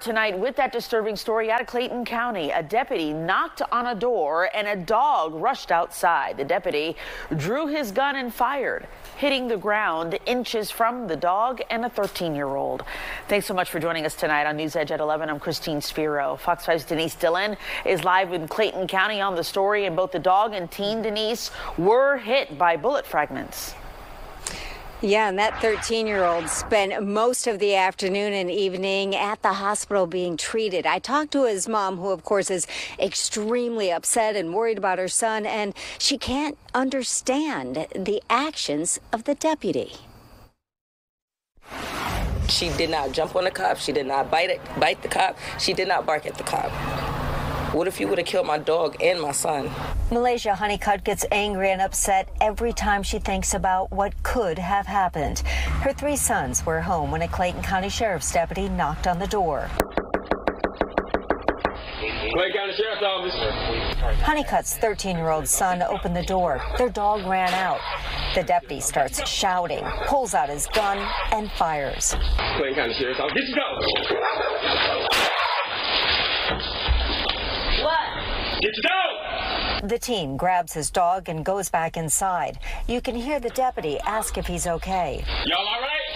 Tonight, with that disturbing story out of Clayton County, a deputy knocked on a door and a dog rushed outside. The deputy drew his gun and fired, hitting the ground inches from the dog and a 13 year old. Thanks so much for joining us tonight on News Edge at 11. I'm Christine Spiro. Fox 5's Denise Dillon is live in Clayton County on the story, and both the dog and teen Denise were hit by bullet fragments. Yeah, and that 13 year old spent most of the afternoon and evening at the hospital being treated. I talked to his mom, who, of course, is extremely upset and worried about her son, and she can't understand the actions of the deputy. She did not jump on the cop. She did not bite it, bite the cop. She did not bark at the cop. What if you would have killed my dog and my son? Malaysia Honeycutt gets angry and upset every time she thinks about what could have happened. Her three sons were home when a Clayton County Sheriff's deputy knocked on the door. Clayton County Sheriff's Office. Honeycutt's 13 year old son opened the door. Their dog ran out. The deputy starts shouting, pulls out his gun, and fires. Clayton County Sheriff's Office. Get your dog. Get your dog. The teen grabs his dog and goes back inside. You can hear the deputy ask if he's okay. Y'all all right?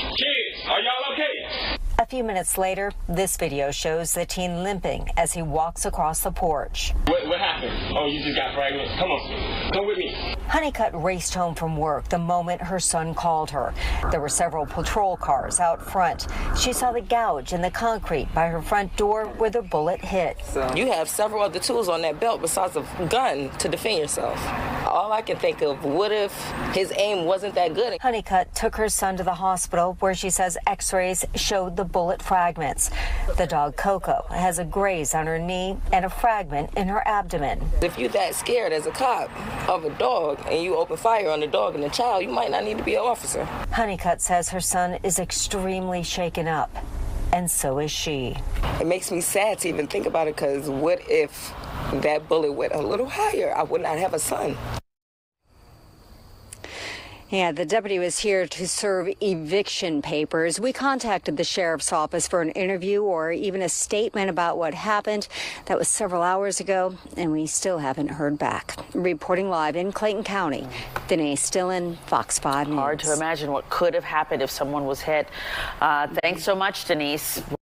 Kids, are y'all okay? A few minutes later, this video shows the teen limping as he walks across the porch. What, what happened? Oh, you just got fragments. Come on. Come with me. Honeycutt raced home from work the moment her son called her. There were several patrol cars out front. She saw the gouge in the concrete by her front door where the bullet hit. So you have several other tools on that belt besides a gun to defend yourself. All I can think of, what if his aim wasn't that good? Honeycutt took her son to the hospital where she says x-rays showed the bullet fragments. The dog Coco has a graze on her knee and a fragment in her abdomen. If you're that scared as a cop of a dog and you open fire on the dog and the child, you might not need to be an officer. Honeycutt says her son is extremely shaken up, and so is she. It makes me sad to even think about it because what if that bullet went a little higher? I would not have a son. Yeah, the deputy was here to serve eviction papers. We contacted the sheriff's office for an interview or even a statement about what happened. That was several hours ago, and we still haven't heard back. Reporting live in Clayton County, Denise Dillon, Fox 5 News. Hard to imagine what could have happened if someone was hit. Uh, thanks so much, Denise.